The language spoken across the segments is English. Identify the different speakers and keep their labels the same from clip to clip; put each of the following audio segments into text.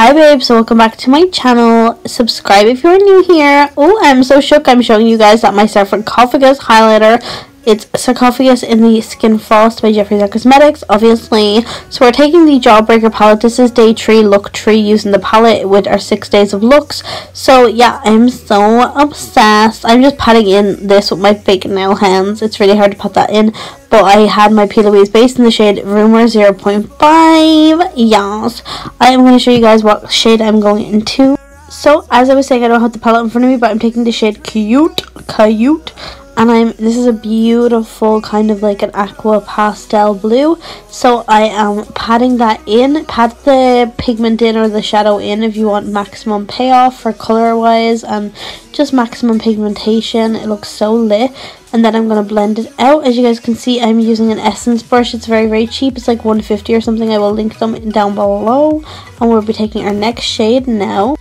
Speaker 1: Hi babes, welcome back to my channel. Subscribe if you're new here. Oh, I'm so shook. I'm showing you guys that my sarcophagus highlighter it's Sarcophagus in the Skin Frost by Jeffree Star Cosmetics, obviously. So we're taking the Jawbreaker palette. This is day 3, look 3, using the palette with our 6 days of looks. So yeah, I'm so obsessed. I'm just patting in this with my fake nail hands. It's really hard to put that in. But I had my P. Louise base in the shade Rumor 0.5. Yes. I am going to show you guys what shade I'm going into. So, as I was saying, I don't have the palette in front of me, but I'm taking the shade Cute, Cute, and I'm this is a beautiful kind of like an aqua pastel blue. So I am patting that in. Pat the pigment in or the shadow in if you want maximum payoff for color wise and just maximum pigmentation. It looks so lit. And then I'm going to blend it out. As you guys can see I'm using an essence brush. It's very very cheap. It's like 150 or something. I will link them down below. And we'll be taking our next shade now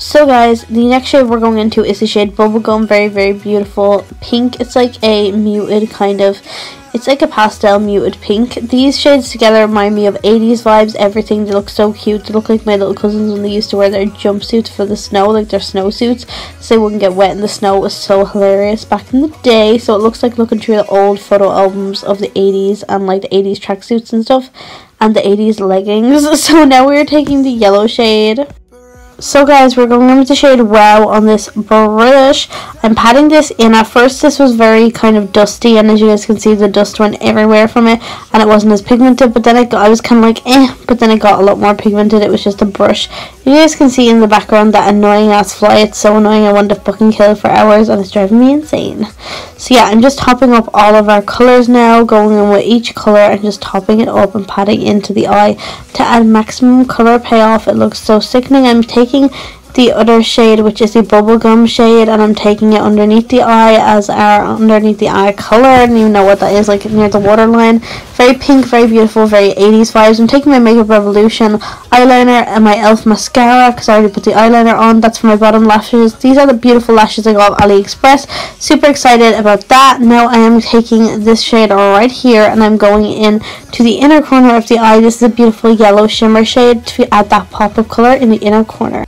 Speaker 1: so guys, the next shade we're going into is the shade Bubblegum, very, very beautiful pink. It's like a muted kind of, it's like a pastel muted pink. These shades together remind me of 80s vibes, everything. They look so cute. They look like my little cousins when they used to wear their jumpsuits for the snow, like their snowsuits, so they wouldn't get wet in the snow. It was so hilarious back in the day. So it looks like looking through the old photo albums of the 80s and like the 80s tracksuits and stuff and the 80s leggings. So now we're taking the yellow shade so guys, we're going with the shade Wow on this brush. I'm patting this in. At first this was very kind of dusty and as you guys can see the dust went everywhere from it and it wasn't as pigmented but then it got, I was kind of like eh but then it got a lot more pigmented. It was just a brush. You guys can see in the background that annoying ass fly. It's so annoying. I want to fucking kill it for hours and it's driving me insane. So yeah, I'm just topping up all of our colours now, going in with each colour and just topping it up and patting into the eye to add maximum colour payoff. It looks so sickening. I'm taking the other shade which is the bubblegum shade and I'm taking it underneath the eye as our underneath the eye color. I don't even know what that is like near the waterline. Very pink very beautiful very 80s vibes. I'm taking my Makeup Revolution eyeliner and my e.l.f. mascara because I already put the eyeliner on. That's for my bottom lashes. These are the beautiful lashes I got off AliExpress. Super excited about that. Now I am taking this shade right here and I'm going in to the inner corner of the eye. This is a beautiful yellow shimmer shade to add that pop of color in the inner corner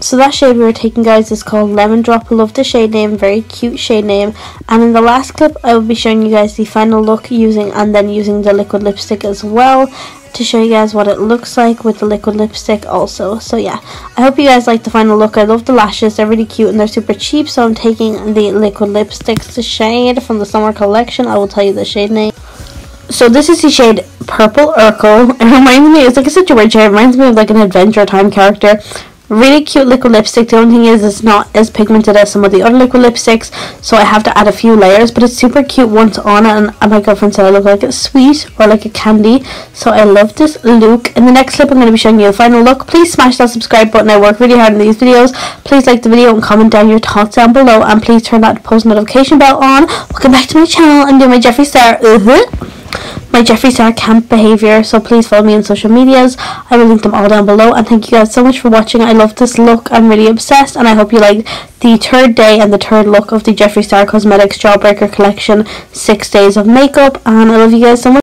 Speaker 1: so that shade we were taking guys is called Lemon Drop. I love the shade name, very cute shade name. And in the last clip I will be showing you guys the final look using and then using the liquid lipstick as well to show you guys what it looks like with the liquid lipstick also. So yeah, I hope you guys like the final look. I love the lashes, they're really cute and they're super cheap. So I'm taking the liquid lipsticks to shade from the summer collection. I will tell you the shade name. So this is the shade Purple Urkle. It reminds me, it's like such a weird shade. It reminds me of like an Adventure Time character really cute liquid lipstick. The only thing is it's not as pigmented as some of the other liquid lipsticks so I have to add a few layers but it's super cute once on and, my girlfriend said I look like a sweet or like a candy so I love this look. In the next clip I'm going to be showing you the final look. Please smash that subscribe button. I work really hard on these videos. Please like the video and comment down your thoughts down below and please turn that post notification bell on. Welcome back to my channel. And do my Jeffree Star. Uh -huh my Jeffree Star camp behavior. So please follow me on social medias. I will link them all down below. And thank you guys so much for watching. I love this look. I'm really obsessed. And I hope you like the third day and the third look of the Jeffree Star Cosmetics Jawbreaker collection. Six days of makeup. And I love you guys so much.